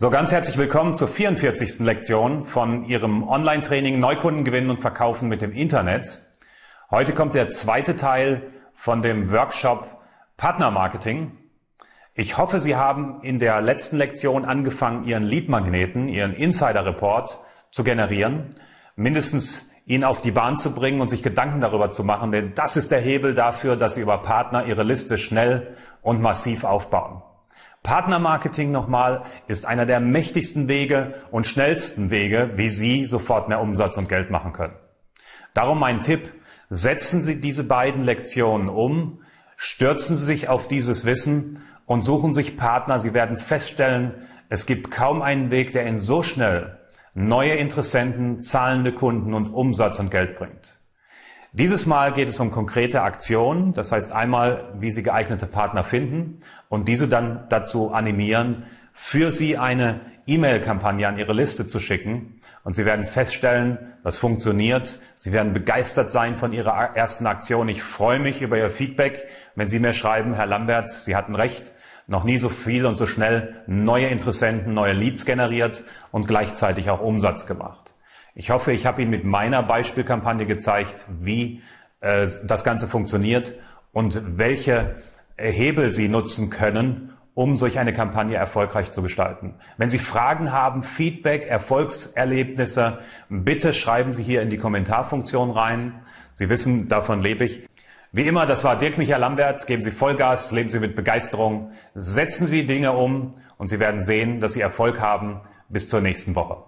So, ganz herzlich willkommen zur 44. Lektion von Ihrem Online-Training Neukunden gewinnen und verkaufen mit dem Internet. Heute kommt der zweite Teil von dem Workshop Partnermarketing. Ich hoffe, Sie haben in der letzten Lektion angefangen, Ihren Lead-Magneten, Ihren Insider-Report zu generieren, mindestens ihn auf die Bahn zu bringen und sich Gedanken darüber zu machen, denn das ist der Hebel dafür, dass Sie über Partner Ihre Liste schnell und massiv aufbauen. Partnermarketing nochmal ist einer der mächtigsten Wege und schnellsten Wege, wie Sie sofort mehr Umsatz und Geld machen können. Darum mein Tipp, setzen Sie diese beiden Lektionen um, stürzen Sie sich auf dieses Wissen und suchen sich Partner. Sie werden feststellen, es gibt kaum einen Weg, der Ihnen so schnell neue Interessenten, zahlende Kunden und Umsatz und Geld bringt. Dieses Mal geht es um konkrete Aktionen, das heißt einmal, wie Sie geeignete Partner finden und diese dann dazu animieren, für Sie eine E-Mail-Kampagne an Ihre Liste zu schicken. Und Sie werden feststellen, das funktioniert. Sie werden begeistert sein von Ihrer ersten Aktion. Ich freue mich über Ihr Feedback, wenn Sie mir schreiben, Herr Lambert, Sie hatten recht, noch nie so viel und so schnell neue Interessenten, neue Leads generiert und gleichzeitig auch Umsatz gemacht. Ich hoffe, ich habe Ihnen mit meiner Beispielkampagne gezeigt, wie äh, das Ganze funktioniert und welche Hebel Sie nutzen können, um solch eine Kampagne erfolgreich zu gestalten. Wenn Sie Fragen haben, Feedback, Erfolgserlebnisse, bitte schreiben Sie hier in die Kommentarfunktion rein. Sie wissen, davon lebe ich. Wie immer, das war Dirk Michael Lambert. Geben Sie Vollgas, leben Sie mit Begeisterung, setzen Sie die Dinge um und Sie werden sehen, dass Sie Erfolg haben. Bis zur nächsten Woche.